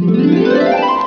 Música